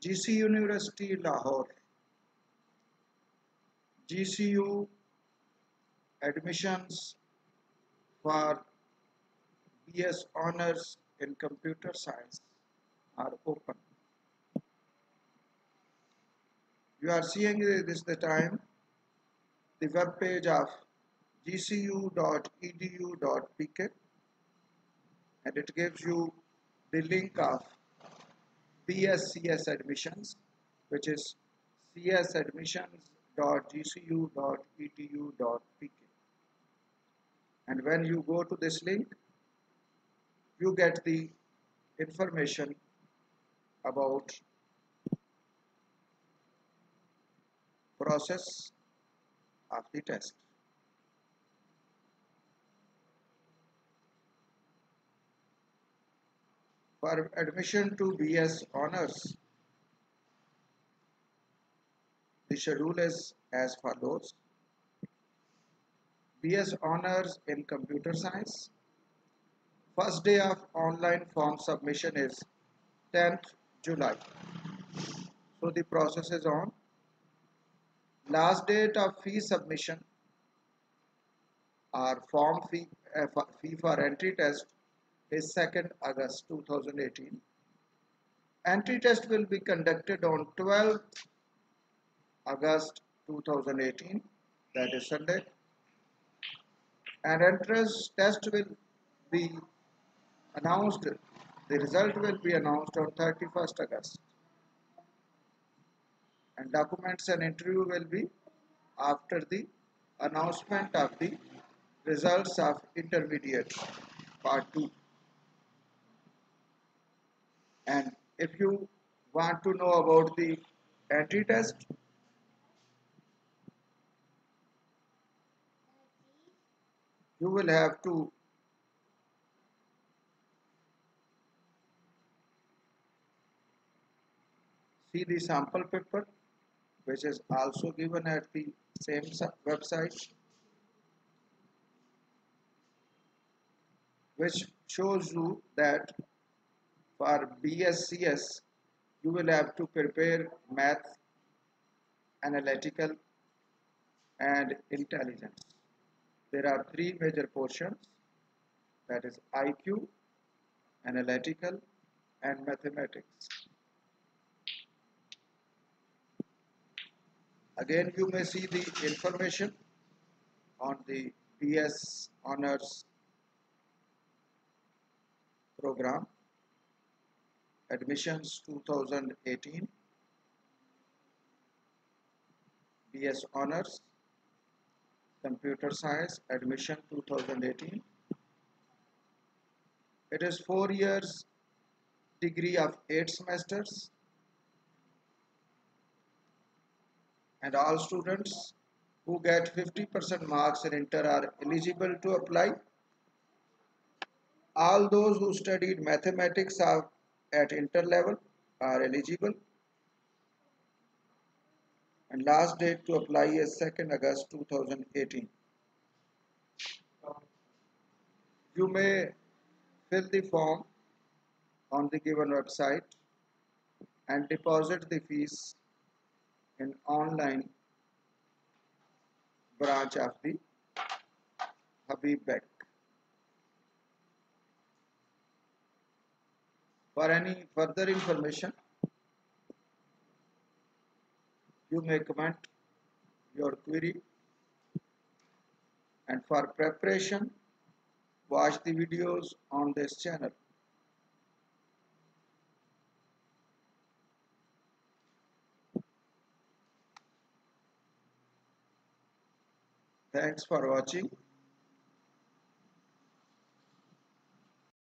GC University Lahore. GCU admissions for BS honors in computer science are open. You are seeing this the time. The web page of gcu.edu.pk and it gives you the link of BSCS admissions which is csadmissions.gcu.edu.pk and when you go to this link you get the information about process of the test. For admission to BS honors, the schedule is as follows. BS honors in computer science. First day of online form submission is 10th July. So the process is on. Last date of fee submission or form fee, uh, fee for entry test is 2nd August 2018. Entry test will be conducted on 12th August 2018 that is Sunday. And entrance test will be announced the result will be announced on 31st August. And documents and interview will be after the announcement of the results of intermediate part 2 and if you want to know about the entry test you will have to see the sample paper which is also given at the same website which shows you that for BSCS you will have to prepare math analytical and intelligence. There are three major portions. That is IQ analytical and mathematics. Again, you may see the information on the BS Honors program, admissions 2018, BS Honors, Computer Science, admission 2018. It is four years degree of eight semesters and all students who get 50% marks in inter are eligible to apply. All those who studied mathematics are at inter level are eligible. And last date to apply is 2nd August 2018. You may fill the form on the given website and deposit the fees in online branch of the Habib Bank. For any further information, you may comment your query and for preparation watch the videos on this channel. Thanks for watching.